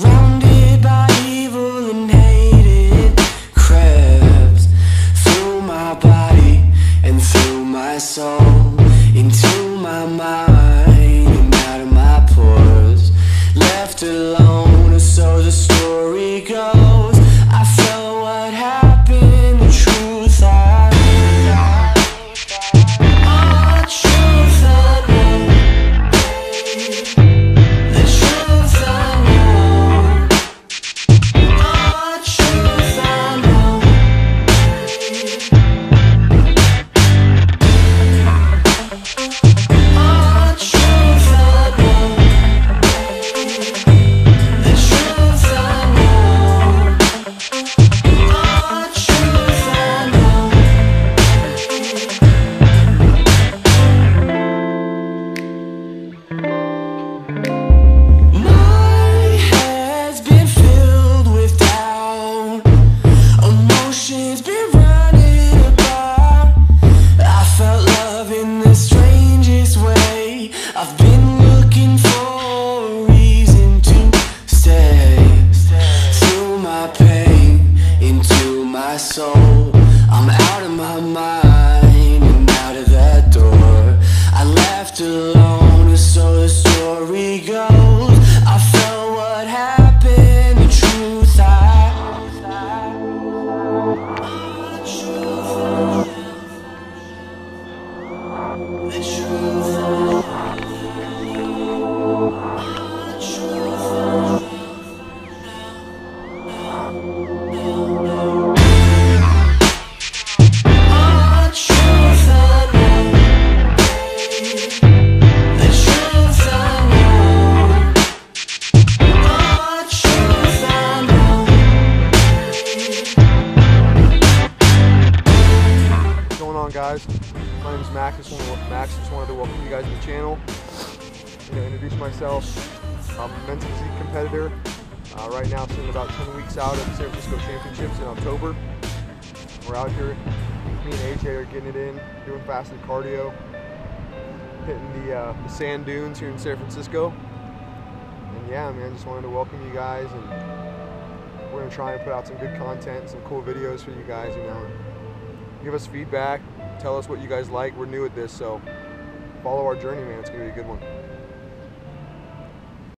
Surrounded by evil and hated Through my body and through my soul. Way. Guys? My name is Max. Just wanted, to- Max. Just wanted to welcome you guys to the channel. I'm gonna introduce myself. I'm a men's physique competitor. Uh, right now, sitting about 10 weeks out of the San Francisco Championships in October. We're out here. Me and AJ are getting it in, doing fasted cardio, hitting the, uh, the sand dunes here in San Francisco. And yeah, man, just wanted to welcome you guys, and we're gonna try and put out some good content, some cool videos for you guys. You know, give us feedback, tell us what you guys like. We're new at this, so follow our journey, man. It's gonna be a good one.